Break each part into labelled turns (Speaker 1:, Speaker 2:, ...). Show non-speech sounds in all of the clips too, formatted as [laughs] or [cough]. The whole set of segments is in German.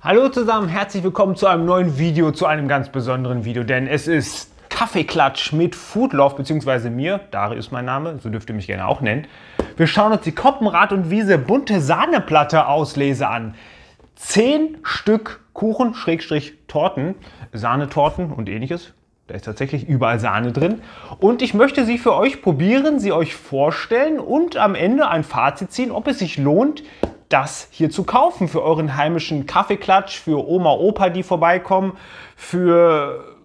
Speaker 1: Hallo zusammen, herzlich willkommen zu einem neuen Video, zu einem ganz besonderen Video, denn es ist Kaffeeklatsch mit Foodlove, beziehungsweise mir, Dari ist mein Name, so dürft ihr mich gerne auch nennen. Wir schauen uns die Koppenrad und Wiese bunte Sahneplatte Auslese an. Zehn Stück Kuchen, Schrägstrich Torten, Sahnetorten und ähnliches. Da ist tatsächlich überall Sahne drin. Und ich möchte sie für euch probieren, sie euch vorstellen und am Ende ein Fazit ziehen, ob es sich lohnt, das hier zu kaufen für euren heimischen Kaffeeklatsch, für Oma, Opa, die vorbeikommen, für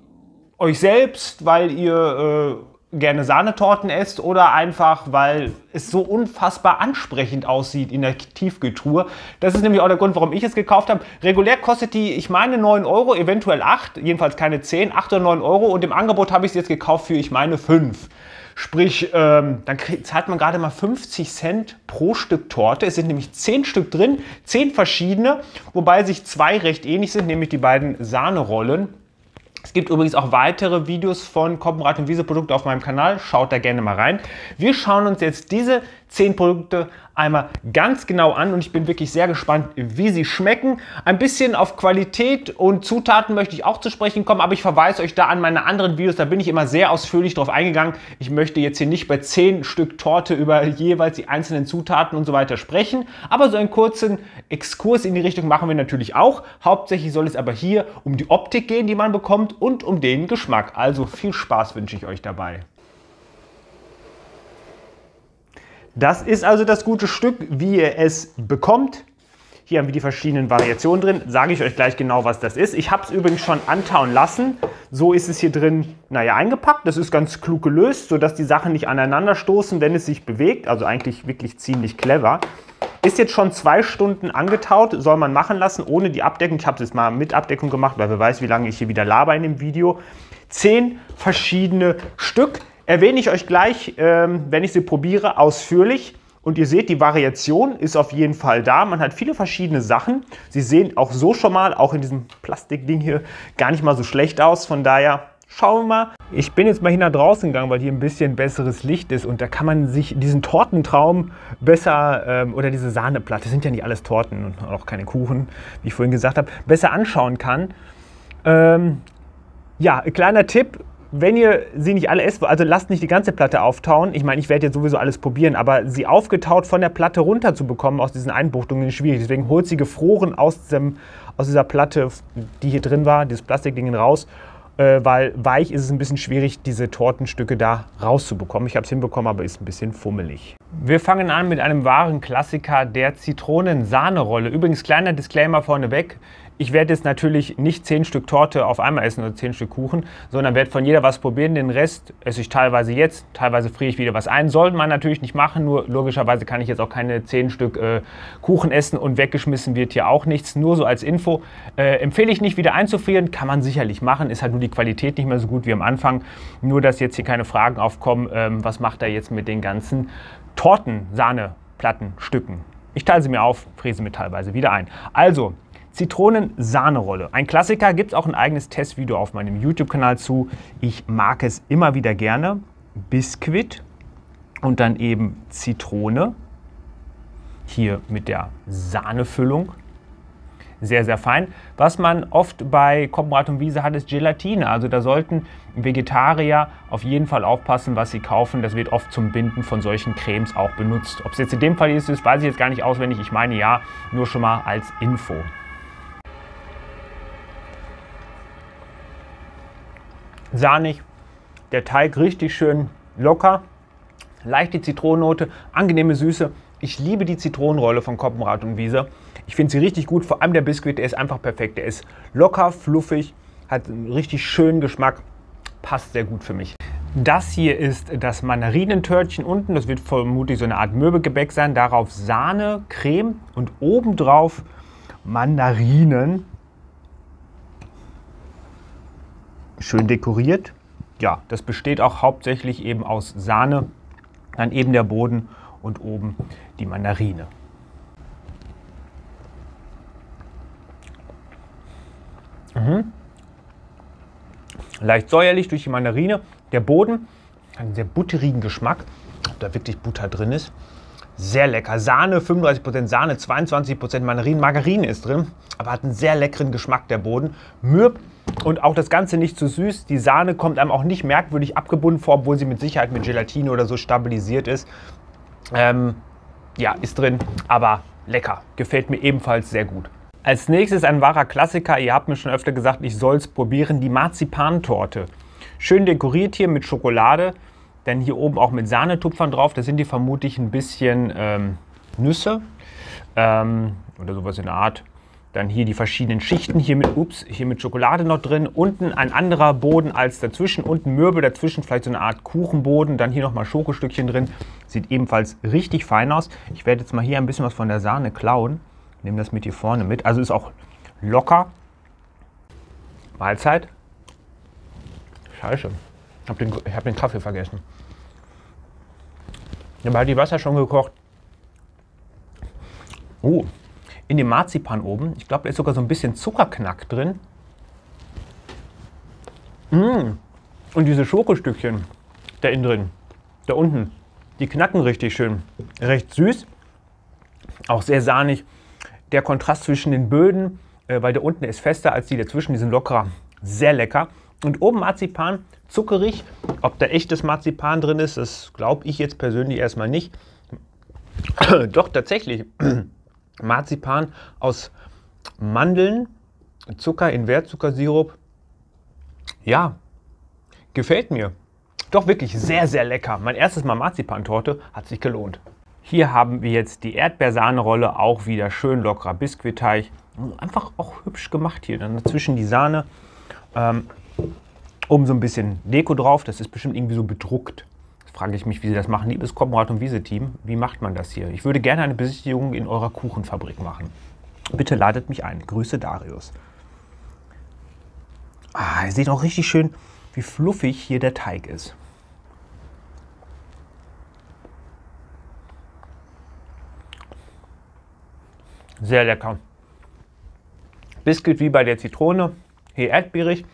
Speaker 1: euch selbst, weil ihr äh, gerne Sahnetorten esst oder einfach, weil es so unfassbar ansprechend aussieht in der Tiefkühltruhe. Das ist nämlich auch der Grund, warum ich es gekauft habe. Regulär kostet die, ich meine, 9 Euro, eventuell 8, jedenfalls keine 10, 8 oder 9 Euro und im Angebot habe ich es jetzt gekauft für, ich meine, 5. Sprich, ähm, dann zahlt man gerade mal 50 Cent pro Stück Torte. Es sind nämlich 10 Stück drin, 10 verschiedene, wobei sich zwei recht ähnlich sind, nämlich die beiden Sahnerollen. Es gibt übrigens auch weitere Videos von Koppenrad und Wiese Produkte auf meinem Kanal. Schaut da gerne mal rein. Wir schauen uns jetzt diese 10 Produkte einmal ganz genau an und ich bin wirklich sehr gespannt, wie sie schmecken. Ein bisschen auf Qualität und Zutaten möchte ich auch zu sprechen kommen, aber ich verweise euch da an meine anderen Videos, da bin ich immer sehr ausführlich drauf eingegangen. Ich möchte jetzt hier nicht bei 10 Stück Torte über jeweils die einzelnen Zutaten und so weiter sprechen, aber so einen kurzen Exkurs in die Richtung machen wir natürlich auch. Hauptsächlich soll es aber hier um die Optik gehen, die man bekommt und um den Geschmack. Also viel Spaß wünsche ich euch dabei. Das ist also das gute Stück, wie ihr es bekommt. Hier haben wir die verschiedenen Variationen drin. Sage ich euch gleich genau, was das ist. Ich habe es übrigens schon antauen lassen. So ist es hier drin, naja, eingepackt. Das ist ganz klug gelöst, sodass die Sachen nicht aneinander stoßen, wenn es sich bewegt. Also eigentlich wirklich ziemlich clever. Ist jetzt schon zwei Stunden angetaut, soll man machen lassen, ohne die Abdeckung. Ich habe es jetzt mal mit Abdeckung gemacht, weil wer weiß, wie lange ich hier wieder laber in dem Video. Zehn verschiedene Stück erwähne ich euch gleich, ähm, wenn ich sie probiere, ausführlich. Und ihr seht, die Variation ist auf jeden Fall da. Man hat viele verschiedene Sachen. Sie sehen auch so schon mal, auch in diesem Plastikding hier, gar nicht mal so schlecht aus. Von daher schauen wir mal. Ich bin jetzt mal hier nach draußen gegangen, weil hier ein bisschen besseres Licht ist und da kann man sich diesen Tortentraum besser, ähm, oder diese Sahneplatte, sind ja nicht alles Torten und auch keine Kuchen, wie ich vorhin gesagt habe, besser anschauen kann. Ähm, ja, kleiner Tipp, wenn ihr sie nicht alle esst, also lasst nicht die ganze Platte auftauen. Ich meine, ich werde jetzt sowieso alles probieren, aber sie aufgetaut von der Platte runter zu bekommen aus diesen Einbuchtungen ist schwierig. Deswegen holt sie gefroren aus, dem, aus dieser Platte, die hier drin war, dieses Plastikding raus, äh, weil weich ist es ein bisschen schwierig, diese Tortenstücke da rauszubekommen. Ich habe es hinbekommen, aber ist ein bisschen fummelig. Wir fangen an mit einem wahren Klassiker der Zitronen-Sahnerolle. Übrigens, kleiner Disclaimer vorneweg. Ich werde jetzt natürlich nicht zehn Stück Torte auf einmal essen oder zehn Stück Kuchen, sondern werde von jeder was probieren. Den Rest esse ich teilweise jetzt, teilweise friere ich wieder was ein. Sollte man natürlich nicht machen, nur logischerweise kann ich jetzt auch keine zehn Stück äh, Kuchen essen und weggeschmissen wird hier auch nichts. Nur so als Info. Äh, empfehle ich nicht wieder einzufrieren, kann man sicherlich machen, ist halt nur die Qualität nicht mehr so gut wie am Anfang. Nur, dass jetzt hier keine Fragen aufkommen, ähm, was macht er jetzt mit den ganzen Torten, Sahne, Platten, Stücken. Ich teile sie mir auf, fräse mir teilweise wieder ein. Also, Zitronen-Sahnerolle. Ein Klassiker, gibt es auch ein eigenes Testvideo auf meinem YouTube-Kanal zu. Ich mag es immer wieder gerne. Biskuit und dann eben Zitrone. Hier mit der Sahnefüllung. Sehr, sehr fein. Was man oft bei Koppenrad und Wiese hat, ist Gelatine. Also da sollten Vegetarier auf jeden Fall aufpassen, was sie kaufen. Das wird oft zum Binden von solchen Cremes auch benutzt. Ob es jetzt in dem Fall ist, weiß ich jetzt gar nicht auswendig. Ich meine ja, nur schon mal als Info. Sahnig, der Teig richtig schön locker, leichte Zitronennote, angenehme Süße. Ich liebe die Zitronenrolle von Koppenrad und Wiese. Ich finde sie richtig gut, vor allem der Biskuit, der ist einfach perfekt. Der ist locker, fluffig, hat einen richtig schönen Geschmack, passt sehr gut für mich. Das hier ist das Mandarinentörtchen unten. Das wird vermutlich so eine Art Mürbegebäck sein. Darauf Sahne, Creme und obendrauf Mandarinen. Schön dekoriert. Ja, das besteht auch hauptsächlich eben aus Sahne, dann eben der Boden und oben die Mandarine. Mhm. Leicht säuerlich durch die Mandarine. Der Boden hat einen sehr butterigen Geschmack, ob da wirklich Butter drin ist. Sehr lecker. Sahne, 35% Sahne, 22% Mandarin. Margarine ist drin, aber hat einen sehr leckeren Geschmack, der Boden. Mürb und auch das Ganze nicht zu süß. Die Sahne kommt einem auch nicht merkwürdig abgebunden vor, obwohl sie mit Sicherheit mit Gelatine oder so stabilisiert ist. Ähm, ja, ist drin, aber lecker. Gefällt mir ebenfalls sehr gut. Als nächstes ein wahrer Klassiker. Ihr habt mir schon öfter gesagt, ich soll es probieren. Die Marzipantorte. Schön dekoriert hier mit Schokolade. Dann hier oben auch mit Sahnetupfern drauf. Da sind die vermutlich ein bisschen ähm, Nüsse ähm, oder sowas in der Art. Dann hier die verschiedenen Schichten, hier mit, ups, hier mit Schokolade noch drin. Unten ein anderer Boden als dazwischen. Unten Mürbe, dazwischen vielleicht so eine Art Kuchenboden. Dann hier nochmal Schokostückchen drin. Sieht ebenfalls richtig fein aus. Ich werde jetzt mal hier ein bisschen was von der Sahne klauen. Nehme das mit hier vorne mit. Also ist auch locker. Mahlzeit. Scheiße. Ich habe den, hab den Kaffee vergessen. Ich habe halt die Wasser schon gekocht. Oh, in dem Marzipan oben. Ich glaube, da ist sogar so ein bisschen Zuckerknack drin. Mmh. Und diese Schokostückchen da innen drin, da unten, die knacken richtig schön. Recht süß, auch sehr sahnig. Der Kontrast zwischen den Böden, äh, weil der unten ist fester als die dazwischen, die sind lockerer. Sehr lecker. Und oben Marzipan, zuckerig. Ob da echtes Marzipan drin ist, das glaube ich jetzt persönlich erstmal nicht. [clears throat] Doch, tatsächlich. [clears throat] Marzipan aus Mandeln, Zucker in Wertzuckersirup. Ja, gefällt mir. Doch wirklich sehr, sehr lecker. Mein erstes Mal Marzipantorte hat sich gelohnt. Hier haben wir jetzt die Erdbeersahnerolle, auch wieder schön lockerer Biskuitteig. Einfach auch hübsch gemacht hier. Dann dazwischen die Sahne. Ähm, oben so ein bisschen Deko drauf. Das ist bestimmt irgendwie so bedruckt frage ich mich, wie Sie das machen. Liebes Koppenrad- und Wiese-Team, wie macht man das hier? Ich würde gerne eine Besichtigung in eurer Kuchenfabrik machen. Bitte ladet mich ein. Grüße Darius. Ah, ihr seht auch richtig schön, wie fluffig hier der Teig ist. Sehr lecker. Biscuit wie bei der Zitrone, hier erdbeerig.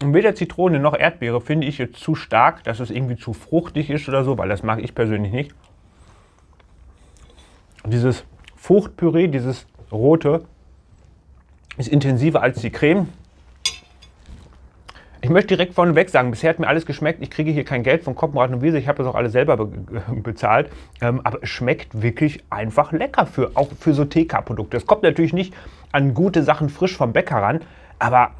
Speaker 1: Weder Zitrone noch Erdbeere finde ich jetzt zu stark, dass es irgendwie zu fruchtig ist oder so, weil das mag ich persönlich nicht. Dieses Fruchtpüree, dieses rote, ist intensiver als die Creme. Ich möchte direkt vorneweg sagen, bisher hat mir alles geschmeckt. Ich kriege hier kein Geld von Koppenrad und Wiese. Ich habe das auch alles selber be [laughs] bezahlt. Ähm, aber es schmeckt wirklich einfach lecker, für, auch für so TK-Produkte. Es kommt natürlich nicht an gute Sachen frisch vom Bäcker ran, aber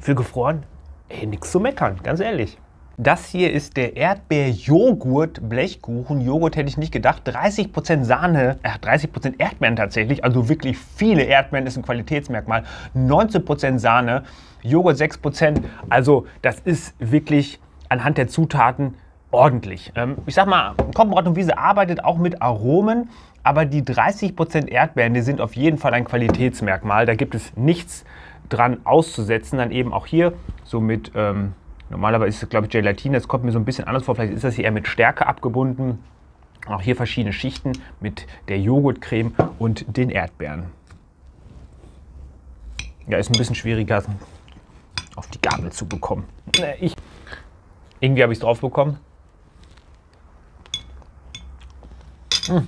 Speaker 1: für gefroren Ey, nichts zu meckern, ganz ehrlich. Das hier ist der Erdbeer-Joghurt-Blechkuchen. Joghurt hätte ich nicht gedacht. 30% Sahne, äh, 30% Erdbeeren tatsächlich. Also wirklich viele Erdbeeren ist ein Qualitätsmerkmal. 19% Sahne, Joghurt 6%. Also das ist wirklich anhand der Zutaten ordentlich. Ähm, ich sag mal, Kompenrat und Wiese arbeitet auch mit Aromen, aber die 30% Erdbeeren, die sind auf jeden Fall ein Qualitätsmerkmal. Da gibt es nichts dran auszusetzen. Dann eben auch hier so mit, ähm, normalerweise ist es glaube ich Gelatine, das kommt mir so ein bisschen anders vor, vielleicht ist das hier eher mit Stärke abgebunden. Auch hier verschiedene Schichten mit der Joghurtcreme und den Erdbeeren. Ja, ist ein bisschen schwieriger auf die Gabel zu bekommen. Ich, irgendwie habe ich es drauf bekommen. Hm.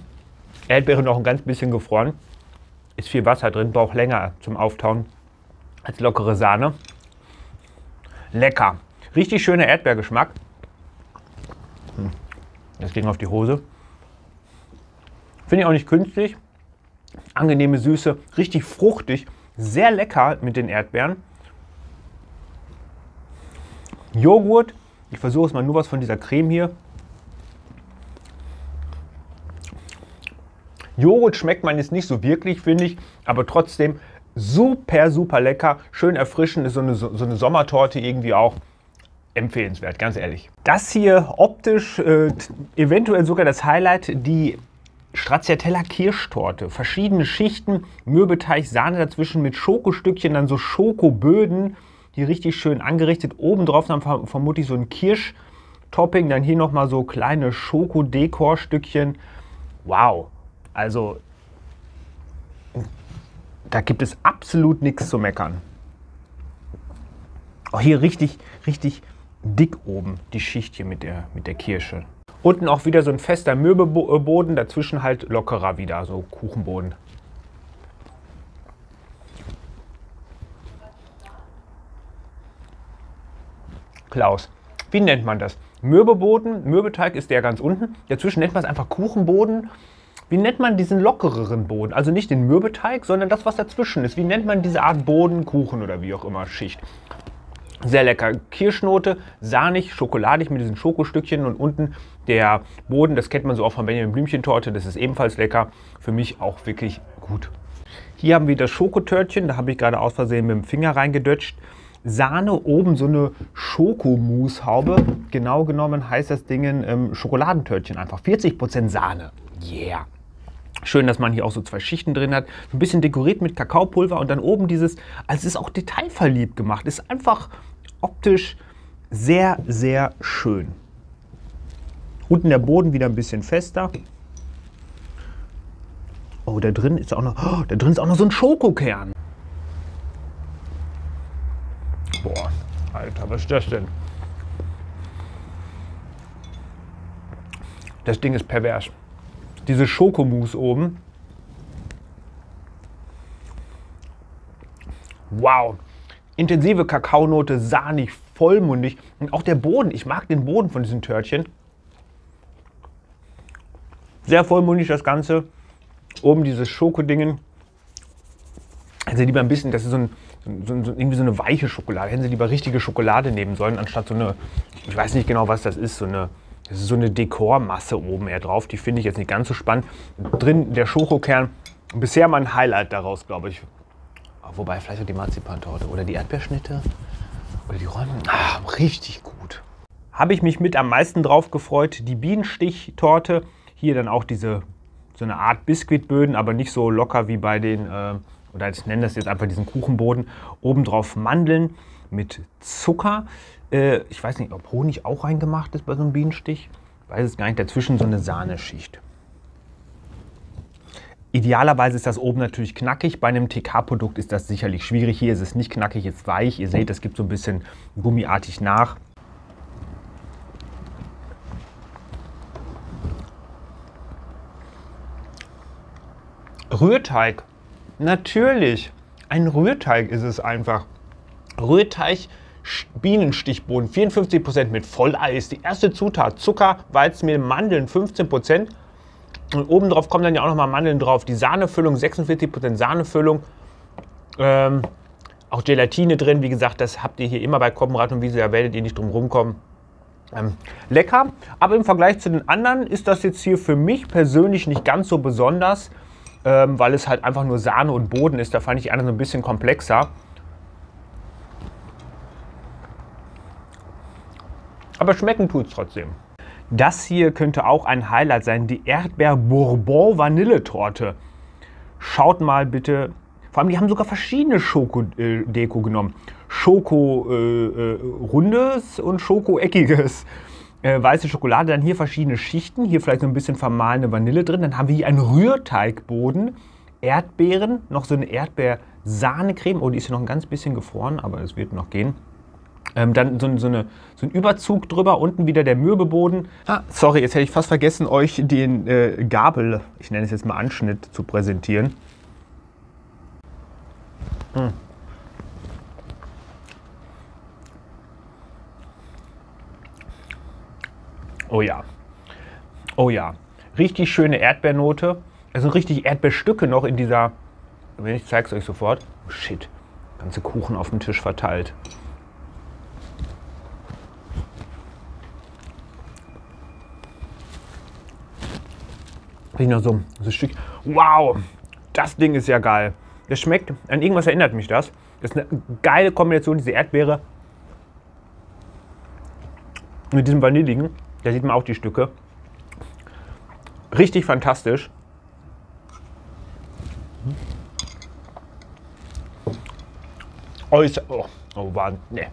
Speaker 1: Erdbeere noch ein ganz bisschen gefroren. Ist viel Wasser drin, braucht länger zum Auftauen als lockere Sahne. Lecker. Richtig schöner Erdbeergeschmack. Hm. Das ging auf die Hose. Finde ich auch nicht künstlich. Angenehme Süße, richtig fruchtig, sehr lecker mit den Erdbeeren. Joghurt. Ich versuche es mal nur was von dieser Creme hier. Joghurt schmeckt man jetzt nicht so wirklich, finde ich, aber trotzdem super, super lecker, schön erfrischend, ist so eine, so eine Sommertorte irgendwie auch empfehlenswert, ganz ehrlich. Das hier optisch äh, eventuell sogar das Highlight, die Stracciatella Kirschtorte. Verschiedene Schichten, Mürbeteig, Sahne dazwischen mit Schokostückchen, dann so Schokoböden, die richtig schön angerichtet. Obendrauf dann vermutlich so ein Kirschtopping, dann hier nochmal so kleine Schokodekorstückchen. Wow, also da gibt es absolut nichts zu meckern. Auch hier richtig, richtig dick oben die Schicht hier mit der, mit der Kirsche. Unten auch wieder so ein fester Möbelboden, dazwischen halt lockerer wieder, so Kuchenboden. Klaus, wie nennt man das? Möbelboden, Möbelteig ist der ganz unten. Dazwischen nennt man es einfach Kuchenboden. Wie nennt man diesen lockereren Boden? Also nicht den Mürbeteig, sondern das, was dazwischen ist. Wie nennt man diese Art Boden, Kuchen oder wie auch immer, Schicht? Sehr lecker. Kirschnote, sahnig, schokoladig mit diesen Schokostückchen und unten der Boden, das kennt man so auch von Benjamin Blümchentorte, das ist ebenfalls lecker. Für mich auch wirklich gut. Hier haben wir das Schokotörtchen, da habe ich gerade aus Versehen mit dem Finger reingedutscht. Sahne, oben so eine Schokomushaube. Genau genommen heißt das Ding ähm, Schokoladentörtchen einfach. 40% Sahne. Yeah. Schön, dass man hier auch so zwei Schichten drin hat. So ein bisschen dekoriert mit Kakaopulver und dann oben dieses, also es ist auch detailverliebt gemacht. Ist einfach optisch sehr, sehr schön. Unten der Boden wieder ein bisschen fester. Oh, da drin ist auch noch, oh, da drin ist auch noch so ein Schokokern. Boah, Alter, was ist das denn? Das Ding ist pervers. Diese Schokomousse oben. Wow. Intensive Kakaonote, sahnig, vollmundig. Und auch der Boden. Ich mag den Boden von diesen Törtchen. Sehr vollmundig das Ganze. Oben dieses Schokodingen. Also lieber ein bisschen, das ist so ein so, so, irgendwie so eine weiche Schokolade. Hätten sie lieber richtige Schokolade nehmen sollen, anstatt so eine, ich weiß nicht genau, was das ist, so eine, das ist so eine Dekormasse oben eher drauf. Die finde ich jetzt nicht ganz so spannend. Drin der Schokokern, bisher mein Highlight daraus, glaube ich. Wobei vielleicht auch die Marzipantorte oder die Erdbeerschnitte oder die Räume. Ah, richtig gut. Habe ich mich mit am meisten drauf gefreut, die Bienenstichtorte. Hier dann auch diese, so eine Art Biskuitböden, aber nicht so locker wie bei den äh, oder ich nenne das jetzt einfach diesen Kuchenboden, obendrauf Mandeln mit Zucker. Äh, ich weiß nicht, ob Honig auch reingemacht ist bei so einem Bienenstich. Ich weiß es gar nicht. Dazwischen so eine Sahneschicht. Idealerweise ist das oben natürlich knackig. Bei einem TK-Produkt ist das sicherlich schwierig. Hier ist es nicht knackig, ist weich. Ihr seht, es gibt so ein bisschen gummiartig nach. Rührteig Natürlich. Ein Rührteig ist es einfach. Rührteig, Bienenstichboden, 54% mit Volleis. Die erste Zutat, Zucker, Weizenmehl, Mandeln, 15%. Und obendrauf kommen dann ja auch nochmal Mandeln drauf. Die Sahnefüllung, 46% Sahnefüllung. Ähm, auch Gelatine drin, wie gesagt, das habt ihr hier immer bei Koppenrad und Wiese, da werdet ihr nicht drum rumkommen. Ähm, lecker, aber im Vergleich zu den anderen ist das jetzt hier für mich persönlich nicht ganz so besonders ähm, weil es halt einfach nur Sahne und Boden ist. Da fand ich eine so ein bisschen komplexer. Aber schmecken tut es trotzdem. Das hier könnte auch ein Highlight sein, die Erdbeer-Bourbon-Vanilletorte. Schaut mal bitte. Vor allem, die haben sogar verschiedene Schoko-Deko genommen. Schoko-Rundes äh, äh, und Schoko-Eckiges äh, weiße Schokolade, dann hier verschiedene Schichten, hier vielleicht so ein bisschen vermahlene Vanille drin. Dann haben wir hier einen Rührteigboden, Erdbeeren, noch so eine Erdbeer-Sahnecreme. Oh, die ist hier noch ein ganz bisschen gefroren, aber es wird noch gehen. Ähm, dann so, so, eine, so, ein Überzug drüber, unten wieder der Mürbeboden. Ah, sorry, jetzt hätte ich fast vergessen, euch den äh, Gabel, ich nenne es jetzt mal Anschnitt, zu präsentieren. Hm. Oh ja. Oh ja. Richtig schöne Erdbeernote. Es sind richtig Erdbeerstücke noch in dieser. Wenn ich zeige es euch sofort. Oh shit. Ganze Kuchen auf dem Tisch verteilt. Ich noch so, so ein Stück. Wow, das Ding ist ja geil. Das schmeckt, an irgendwas erinnert mich das. Das ist eine geile Kombination, diese Erdbeere mit diesem Vanilligen. Da sieht man auch die Stücke. Richtig fantastisch. Oh, oh, oh war, nee.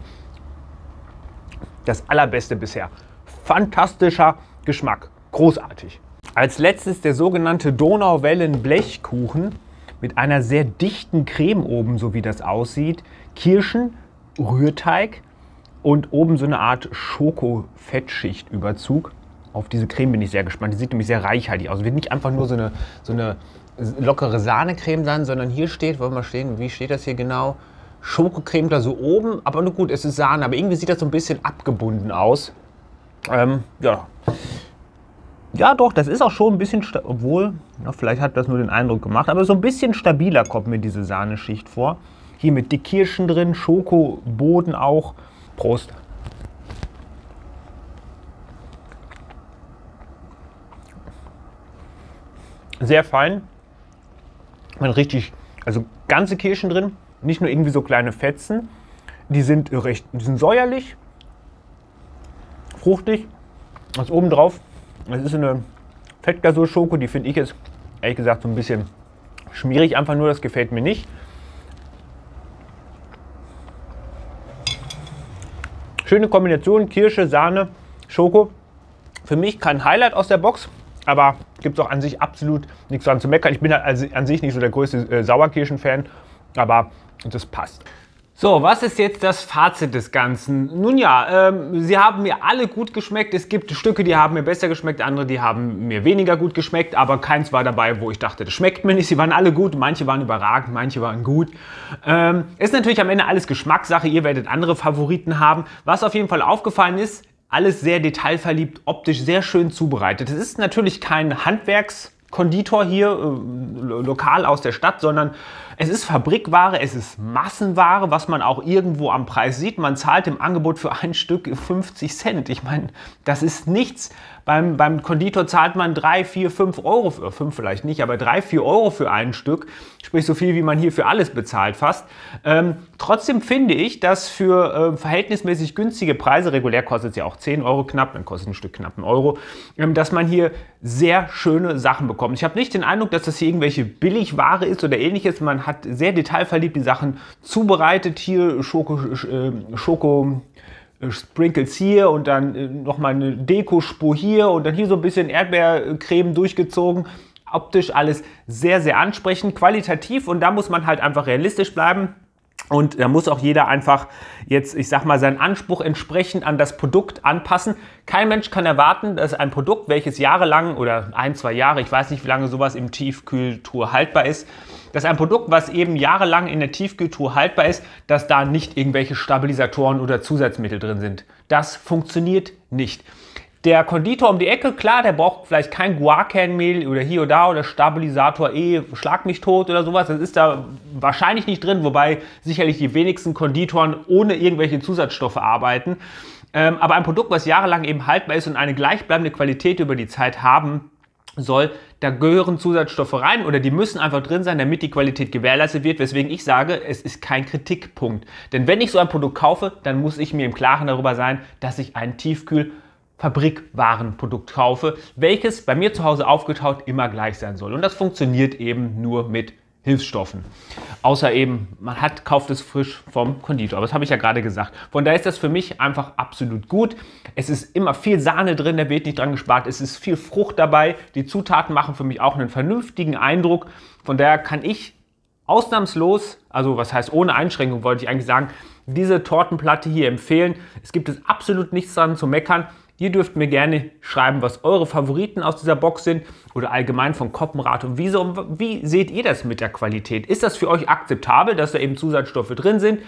Speaker 1: Das allerbeste bisher. Fantastischer Geschmack. Großartig. Als letztes der sogenannte Donauwellen-Blechkuchen mit einer sehr dichten Creme oben, so wie das aussieht. Kirschen, Rührteig, und oben so eine Art Schoko-Fettschicht-Überzug. Auf diese Creme bin ich sehr gespannt. Die sieht nämlich sehr reichhaltig aus. Wird nicht einfach nur so eine, so eine lockere Sahnecreme sein, sondern hier steht, wollen wir mal stehen, wie steht das hier genau? Schokocreme da so oben, aber nur gut, es ist Sahne, aber irgendwie sieht das so ein bisschen abgebunden aus. Ähm, ja. Ja, doch, das ist auch schon ein bisschen, obwohl, ja, vielleicht hat das nur den Eindruck gemacht, aber so ein bisschen stabiler kommt mir diese Sahneschicht vor. Hier mit dick Kirschen drin, Schokoboden auch. Prost. Sehr fein. Man richtig, also ganze Kirschen drin, nicht nur irgendwie so kleine Fetzen. Die sind recht, die sind säuerlich, fruchtig. Was oben drauf, das ist eine Fettglasur-Schoko, die finde ich jetzt ehrlich gesagt so ein bisschen schmierig, einfach nur, das gefällt mir nicht. Schöne Kombination, Kirsche, Sahne, Schoko. Für mich kein Highlight aus der Box, aber gibt es auch an sich absolut nichts dran zu meckern. Ich bin halt an sich nicht so der größte äh, Sauerkirschen-Fan, aber das passt. So, was ist jetzt das Fazit des Ganzen? Nun ja, ähm, sie haben mir alle gut geschmeckt. Es gibt Stücke, die haben mir besser geschmeckt, andere, die haben mir weniger gut geschmeckt, aber keins war dabei, wo ich dachte, das schmeckt mir nicht. Sie waren alle gut, manche waren überragend, manche waren gut. Ähm, ist natürlich am Ende alles Geschmackssache, ihr werdet andere Favoriten haben. Was auf jeden Fall aufgefallen ist, alles sehr detailverliebt, optisch sehr schön zubereitet. Es ist natürlich kein Handwerkskonditor hier, äh, lokal aus der Stadt, sondern es ist Fabrikware, es ist Massenware, was man auch irgendwo am Preis sieht. Man zahlt im Angebot für ein Stück 50 Cent. Ich meine, das ist nichts. Beim, beim Konditor zahlt man 3, 4, 5 Euro, für, 5 vielleicht nicht, aber 3, 4 Euro für ein Stück. Sprich so viel, wie man hier für alles bezahlt fast. Ähm, trotzdem finde ich, dass für äh, verhältnismäßig günstige Preise, regulär kostet es ja auch 10 Euro knapp, dann kostet ein Stück knapp einen Euro, ähm, dass man hier sehr schöne Sachen bekommt. Ich habe nicht den Eindruck, dass das hier irgendwelche Billigware ist oder ähnliches. Man hat sehr detailverliebt die Sachen zubereitet. Hier Schoko, äh, Schoko äh, Sprinkles hier und dann äh, nochmal eine Dekospur hier und dann hier so ein bisschen Erdbeercreme durchgezogen. Optisch alles sehr, sehr ansprechend, qualitativ und da muss man halt einfach realistisch bleiben. Und da muss auch jeder einfach jetzt, ich sag mal, seinen Anspruch entsprechend an das Produkt anpassen. Kein Mensch kann erwarten, dass ein Produkt, welches jahrelang oder ein, zwei Jahre, ich weiß nicht, wie lange sowas im Tiefkühltour haltbar ist, dass ein Produkt, was eben jahrelang in der Tiefkühltour haltbar ist, dass da nicht irgendwelche Stabilisatoren oder Zusatzmittel drin sind. Das funktioniert nicht. Der Konditor um die Ecke, klar, der braucht vielleicht kein Guarkernmehl oder hier oder da oder Stabilisator E, schlag mich tot oder sowas. Das ist da wahrscheinlich nicht drin, wobei sicherlich die wenigsten Konditoren ohne irgendwelche Zusatzstoffe arbeiten. Ähm, aber ein Produkt, was jahrelang eben haltbar ist und eine gleichbleibende Qualität über die Zeit haben soll, da gehören Zusatzstoffe rein oder die müssen einfach drin sein, damit die Qualität gewährleistet wird, weswegen ich sage, es ist kein Kritikpunkt. Denn wenn ich so ein Produkt kaufe, dann muss ich mir im Klaren darüber sein, dass ich ein Tiefkühl Fabrikwarenprodukt kaufe, welches bei mir zu Hause aufgetaut immer gleich sein soll. Und das funktioniert eben nur mit Hilfsstoffen. Außer eben, man hat, kauft es frisch vom Konditor. Aber das habe ich ja gerade gesagt. Von daher ist das für mich einfach absolut gut. Es ist immer viel Sahne drin, da wird nicht dran gespart. Es ist viel Frucht dabei. Die Zutaten machen für mich auch einen vernünftigen Eindruck. Von daher kann ich ausnahmslos, also was heißt ohne Einschränkung, wollte ich eigentlich sagen, diese Tortenplatte hier empfehlen. Es gibt es absolut nichts dran zu meckern. Ihr dürft mir gerne schreiben, was eure Favoriten aus dieser Box sind oder allgemein von Koppenrad und Wiese. wie seht ihr das mit der Qualität? Ist das für euch akzeptabel, dass da eben Zusatzstoffe drin sind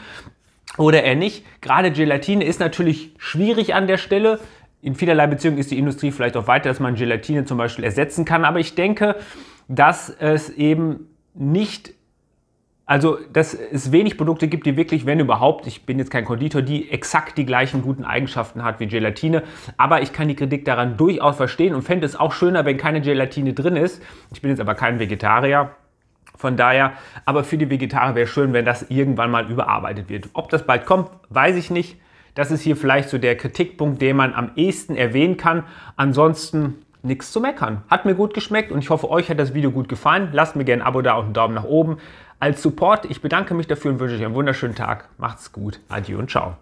Speaker 1: oder eher nicht? Gerade Gelatine ist natürlich schwierig an der Stelle. In vielerlei Beziehungen ist die Industrie vielleicht auch weiter, dass man Gelatine zum Beispiel ersetzen kann. Aber ich denke, dass es eben nicht also, dass es wenig Produkte gibt, die wirklich, wenn überhaupt, ich bin jetzt kein Konditor, die exakt die gleichen guten Eigenschaften hat wie Gelatine. Aber ich kann die Kritik daran durchaus verstehen und fände es auch schöner, wenn keine Gelatine drin ist. Ich bin jetzt aber kein Vegetarier. Von daher, aber für die Vegetarier wäre schön, wenn das irgendwann mal überarbeitet wird. Ob das bald kommt, weiß ich nicht. Das ist hier vielleicht so der Kritikpunkt, den man am ehesten erwähnen kann. Ansonsten nichts zu meckern. Hat mir gut geschmeckt und ich hoffe, euch hat das Video gut gefallen. Lasst mir gerne ein Abo da und einen Daumen nach oben als Support. Ich bedanke mich dafür und wünsche euch einen wunderschönen Tag. Macht's gut. Adieu und ciao.